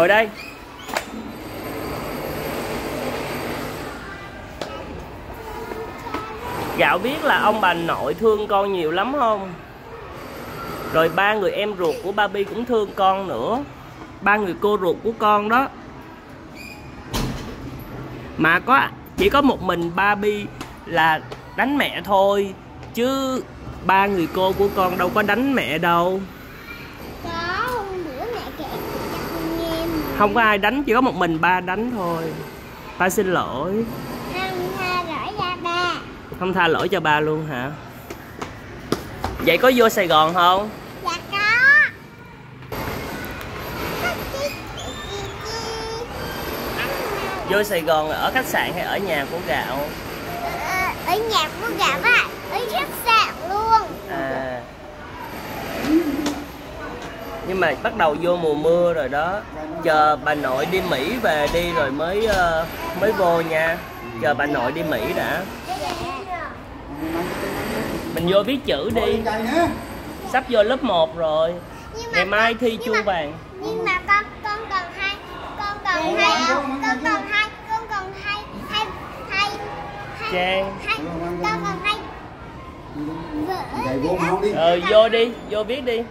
ngồi đây. Gạo biết là ông bà nội thương con nhiều lắm không? Rồi ba người em ruột của Barbie cũng thương con nữa. Ba người cô ruột của con đó. Mà có, chỉ có một mình Barbie là đánh mẹ thôi, Chứ ba người cô của con đâu có đánh mẹ đâu Có hôm bữa mẹ kể cho con nghe mà. Không có ai đánh, chỉ có một mình ba đánh thôi Ba xin lỗi Không tha lỗi ra ba. Không tha lỗi cho ba luôn hả? Vậy có vô Sài Gòn không? Dạ có. Vô Sài Gòn là ở khách sạn hay ở nhà của Gạo? Ờ, ở nhà của gà ba ở khách sạn luôn À Nhưng mà bắt đầu vô mùa mưa rồi đó. Chờ bà nội đi Mỹ về đi rồi mới ờ, mới vô nha. Chờ bà nội đi Mỹ đã. Mình vô viết chữ đi. Sắp vô lớp 1 rồi. Ngày mai thi nhưng chu mà- vàng. nhưng mà con con còn hai con còn hai con còn hai con còn hai hai hai Trang. con còn hai. Ờ vô đi, vô viết đi